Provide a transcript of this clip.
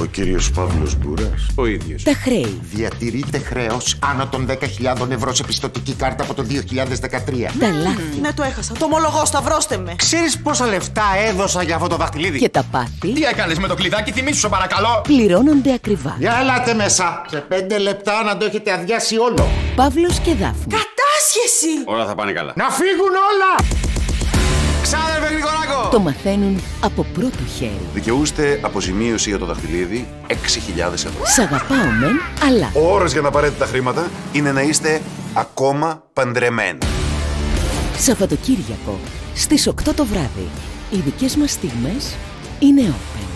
Ο κύριος Παύλος Μπούρας. Ο ίδιος. Τα χρέη. Διατηρείται χρέος άνω των 10.000 ευρώ σε πιστοτική κάρτα από το 2013. Τα λάθη. Ναι, το έχασα. Το ομολογώ, σταυρώστε με. Ξέρεις πόσα λεφτά έδωσα για αυτό το δαχτυλίδι; Και τα πάθη Τι έκανες με το κλειδάκι, θυμίσου σε παρακαλώ. πληρώνονται ακριβά. Για ελάτε μέσα. Σε πέντε λεπτά να το έχετε αδειάσει όλο. Παύλος και Δάφνη. Κατάσχεση! Όλα θα πάνε καλά. Να φύγουν όλα! Ξάδερφε Γρηγοράκο. Το μαθαίνουν από πρώτο χέρι. Δικαιούστε αποζημίωση για το δαχτυλίδι 6.000 ευρώ. Σ' αγαπάω μεν, αλλά Ο όρος για να πάρετε τα χρήματα είναι να είστε ακόμα παντρεμένοι. Σαββατοκύριακο στις 8 το βράδυ. Οι δικές μας στιγμές είναι όλα.